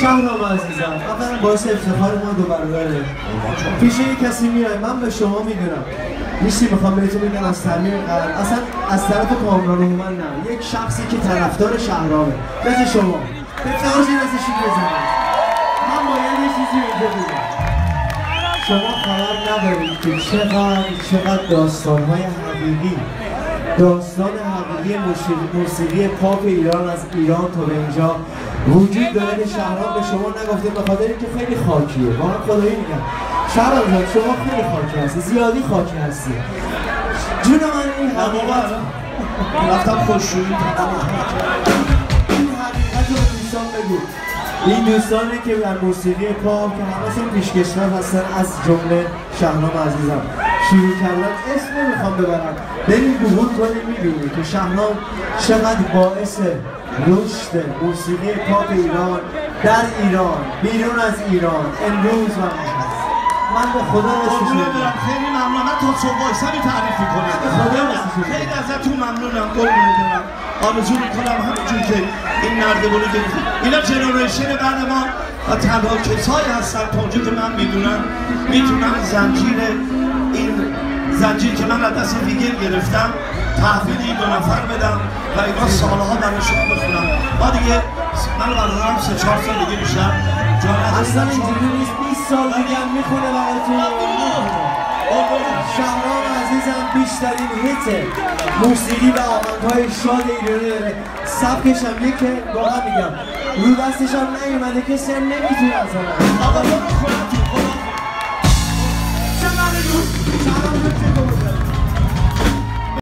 شهرام عزیزم. اولا باعث افتخار ما دو برادره. پیش یه کسی میای من به شما می‌دونم نیستی می‌خوام بهتون بگم از تعمیر قرار اصلا از طرف کامران من نه. یک شخصی که طرفدار شهرامه. مثل شما. افتخارش این ازشی بزنم من باید یه چیزی بگم. شما خبر ندارید که چقدر چقدر داستانهای حقیقی داستان حقیقی موسیقی پاپ ایران از ایران تا به اینجا وجود داره که شهرام به شما نگفته به خاطر اینکه خیلی خاکیه. با هم خدایی میگم. شهرام جان شما خیلی خاکی هستی زیادی خاکی هستی. جون من این حقیقت رفتم خوششویی این حقیقت رو دوستان بگو. این دوستانی که در موسیقی پاپ که همشون پیشکشور هستن از جمله شهرام عزیزم. شروع کردن اسم نمی‌خوام ببرم. بریم گوگل کنیم می‌بینیم که شهرام چقدر باعث رشد موسیقی پاپ ایران در ایران بیرون از ایران امروز و هست من به خدا رسیدم برم خیلی ممنونم. من تا صبح وایسمی تعریف می‌کنم. خدا رسیدم. خیلی ازتون ممنونم. قربونت برم آرزو می‌کنم همونجور که این نردبونو گرفتید اینا generation بعد ما و تنها کسایی هستن تا اونجا که من می‌دونم می‌تونم زنجیر این زنجیر که من از دست دیگر گرفتم تحویل دو نفر بدم و اینا سالها برای شما بخونم. ما دیگه من برادرم سه چهار سال دیگه بیشتر جا نداریم. اصلا اینجوری نیست. 20 سال دیگه هم می‌خونه براتون. شهرام عزیزم بیشترین هیت موسیقی و آهنگهای شاد ایرانی داره سبکش هم یکه واقعا میگم رو دستش هم نیومده که سن نمی‌تونه از آن آقا برو خودتون. خدا شهرام جون چه گفته؟